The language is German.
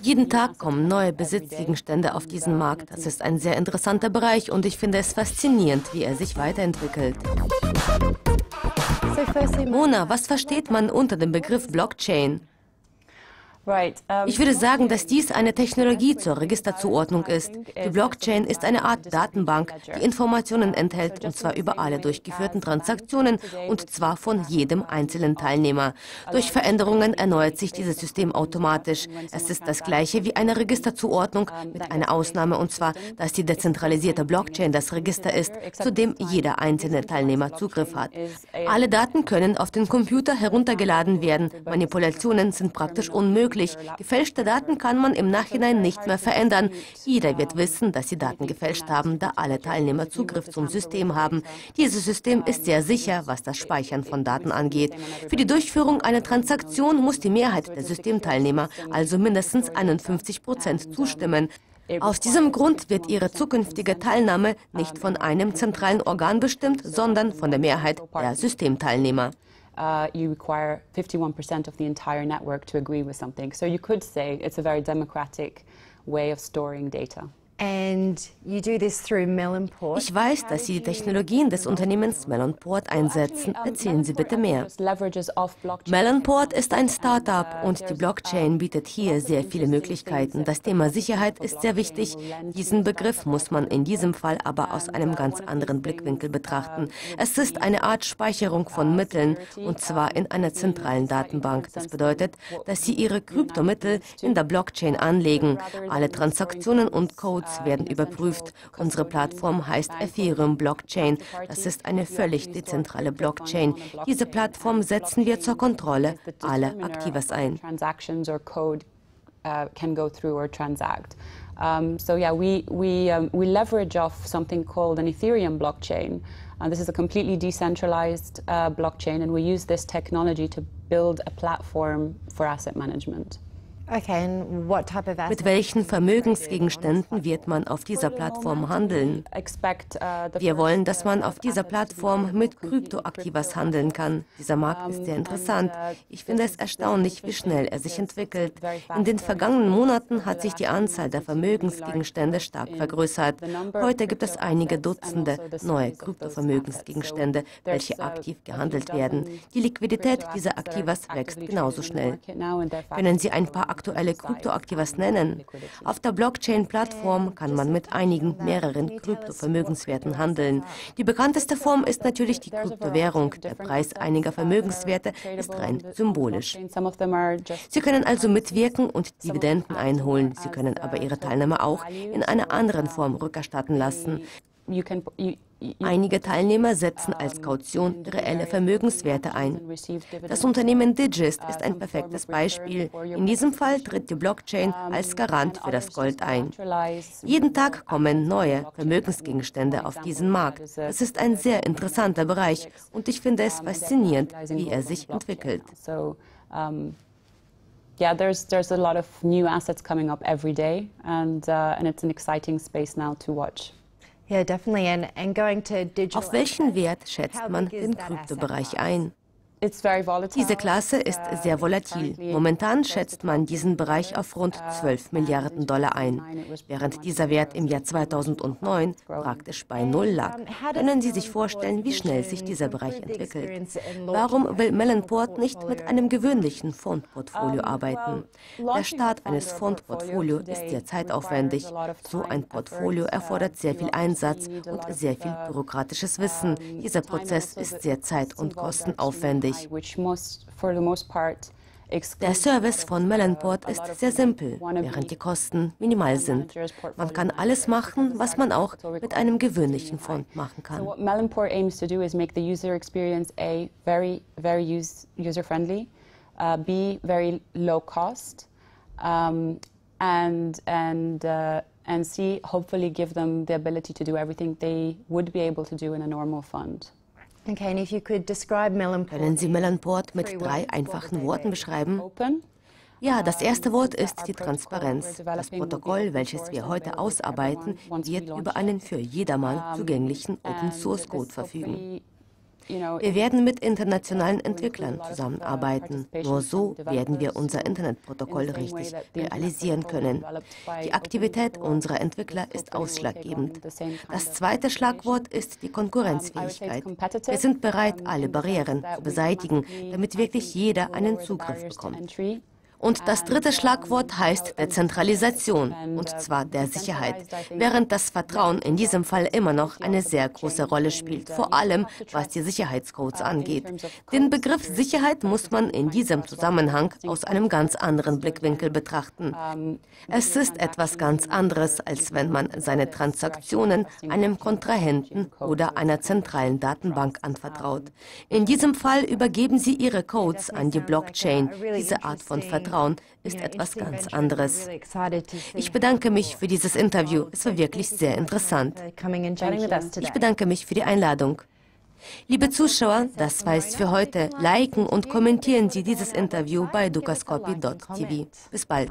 Jeden Tag kommen neue Besitzgegenstände auf diesen Markt. Das ist ein sehr interessanter Bereich und ich finde es faszinierend, wie er sich weiterentwickelt. Mona, was versteht man unter dem Begriff Blockchain? Ich würde sagen, dass dies eine Technologie zur Registerzuordnung ist. Die Blockchain ist eine Art Datenbank, die Informationen enthält, und zwar über alle durchgeführten Transaktionen, und zwar von jedem einzelnen Teilnehmer. Durch Veränderungen erneuert sich dieses System automatisch. Es ist das gleiche wie eine Registerzuordnung mit einer Ausnahme, und zwar, dass die dezentralisierte Blockchain das Register ist, zu dem jeder einzelne Teilnehmer Zugriff hat. Alle Daten können auf den Computer heruntergeladen werden. Manipulationen sind praktisch unmöglich möglich. Gefälschte Daten kann man im Nachhinein nicht mehr verändern. Jeder wird wissen, dass sie Daten gefälscht haben, da alle Teilnehmer Zugriff zum System haben. Dieses System ist sehr sicher, was das Speichern von Daten angeht. Für die Durchführung einer Transaktion muss die Mehrheit der Systemteilnehmer, also mindestens 51 Prozent, zustimmen. Aus diesem Grund wird ihre zukünftige Teilnahme nicht von einem zentralen Organ bestimmt, sondern von der Mehrheit der Systemteilnehmer uh, you require 51% of the entire network to agree with something. So you could say it's a very democratic way of storing data. Ich weiß, dass Sie die Technologien des Unternehmens Melonport einsetzen. Erzählen Sie bitte mehr. Melonport ist ein Startup und die Blockchain bietet hier sehr viele Möglichkeiten. Das Thema Sicherheit ist sehr wichtig. Diesen Begriff muss man in diesem Fall aber aus einem ganz anderen Blickwinkel betrachten. Es ist eine Art Speicherung von Mitteln und zwar in einer zentralen Datenbank. Das bedeutet, dass Sie Ihre Kryptomittel in der Blockchain anlegen. Alle Transaktionen und Codes Codes werden überprüft. Unsere Plattform heißt Ethereum Blockchain. Das ist eine völlig dezentrale Blockchain. Diese Plattform setzen wir zur Kontrolle aller Aktivas ein. Um, so yeah, we, we, um, we leverage off something called an Ethereum blockchain. And this is a completely decentralized uh, blockchain, and we use this technology to build a platform for asset management. Mit welchen Vermögensgegenständen wird man auf dieser Plattform handeln? Wir wollen, dass man auf dieser Plattform mit Kryptoaktivas handeln kann. Dieser Markt ist sehr interessant. Ich finde es erstaunlich, wie schnell er sich entwickelt. In den vergangenen Monaten hat sich die Anzahl der Vermögensgegenstände stark vergrößert. Heute gibt es einige Dutzende neue Kryptovermögensgegenstände, welche aktiv gehandelt werden. Die Liquidität dieser Aktivas wächst genauso schnell. Können Sie ein paar aktuelle Kryptoaktivas nennen. Auf der Blockchain-Plattform kann man mit einigen mehreren Kryptovermögenswerten handeln. Die bekannteste Form ist natürlich die Kryptowährung. Der Preis einiger Vermögenswerte ist rein symbolisch. Sie können also mitwirken und Dividenden einholen. Sie können aber Ihre Teilnahme auch in einer anderen Form rückerstatten lassen. Einige Teilnehmer setzen als Kaution reelle Vermögenswerte ein. Das Unternehmen Digist ist ein perfektes Beispiel. In diesem Fall tritt die Blockchain als Garant für das Gold ein. Jeden Tag kommen neue Vermögensgegenstände auf diesen Markt. Es ist ein sehr interessanter Bereich und ich finde es faszinierend, wie er sich entwickelt. yeah, there's there's a lot of new assets coming up every day, and uh, and it's an exciting space now to watch. Auf welchen Wert schätzt man den Kryptobereich ein? Diese Klasse ist sehr volatil. Momentan schätzt man diesen Bereich auf rund 12 Milliarden Dollar ein, während dieser Wert im Jahr 2009 praktisch bei Null lag. Können Sie sich vorstellen, wie schnell sich dieser Bereich entwickelt? Warum will Melonport nicht mit einem gewöhnlichen Fondportfolio arbeiten? Der Start eines Fondportfolios ist sehr zeitaufwendig. So ein Portfolio erfordert sehr viel Einsatz und sehr viel bürokratisches Wissen. Dieser Prozess ist sehr zeit- und kostenaufwendig fertig. Der Service von Melonport ist sehr simpel, während die Kosten minimal sind. Man kann alles machen, was man auch mit einem gewöhnlichen Fond machen kann. So what Melonport aims to do is make the user experience a very, very user friendly, b very low cost, and and uh, and c hopefully give them the ability to do everything they would be able to do in a normal fund. Können Sie Melonport mit drei einfachen Worten beschreiben? Ja, das erste Wort ist die Transparenz. Das Protokoll, welches wir heute ausarbeiten, wird über einen für jedermann zugänglichen Open Source Code verfügen. Wir werden mit internationalen Entwicklern zusammenarbeiten. Nur so werden wir unser Internetprotokoll richtig realisieren können. Die Aktivität unserer Entwickler ist ausschlaggebend. Das zweite Schlagwort ist die Konkurrenzfähigkeit. Wir sind bereit, alle Barrieren zu beseitigen, damit wirklich jeder einen Zugriff bekommt. Und das dritte Schlagwort heißt Dezentralisation, und zwar der Sicherheit, während das Vertrauen in diesem Fall immer noch eine sehr große Rolle spielt, vor allem was die Sicherheitscodes angeht. Den Begriff Sicherheit muss man in diesem Zusammenhang aus einem ganz anderen Blickwinkel betrachten. Es ist etwas ganz anderes, als wenn man seine Transaktionen einem Kontrahenten oder einer zentralen Datenbank anvertraut. In diesem Fall übergeben Sie Ihre Codes an die Blockchain. Diese Art von Vertrauen Vertrauen ist etwas ganz anderes. Ich bedanke mich für dieses Interview. Es war wirklich sehr interessant. Ich bedanke mich für die Einladung. Liebe Zuschauer, das war es für heute. Liken und kommentieren Sie dieses Interview bei dukaskopi.tv. Bis bald.